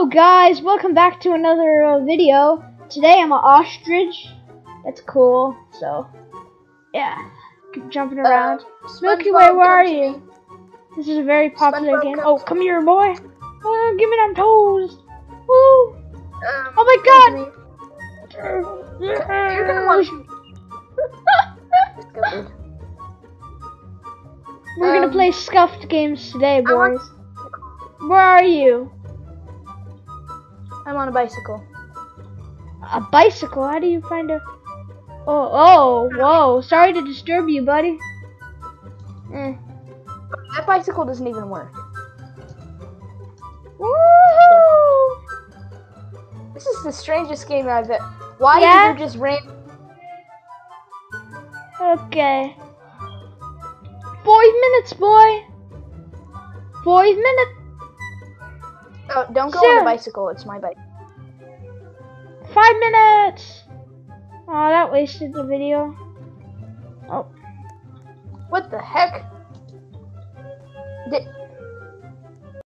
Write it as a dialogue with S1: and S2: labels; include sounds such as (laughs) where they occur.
S1: Hello guys, welcome back to another uh, video. Today I'm an ostrich. That's cool. So, yeah, keep jumping around. Milky Way, where are you? This is a very popular
S2: SpongeBob,
S1: game. Oh, come here, boy. Oh, give me them toes. Woo!
S2: Um,
S1: Oh my God!
S2: You're gonna. (laughs)
S1: We're gonna
S2: Um,
S1: play scuffed games today, boys. Where are you?
S2: On a bicycle.
S1: A bicycle? How do you find a? Oh, oh, whoa! Sorry to disturb you, buddy. Eh.
S2: That bicycle doesn't even work.
S1: Woohoo!
S2: This is the strangest game I've. e- Why
S1: Yeah?
S2: is there just random?
S1: Okay. Five minutes, boy. Five minutes.
S2: Oh, don't go on the bicycle. It's my bike.
S1: Minutes. Oh, that wasted the video. Oh,
S2: What the heck? Did,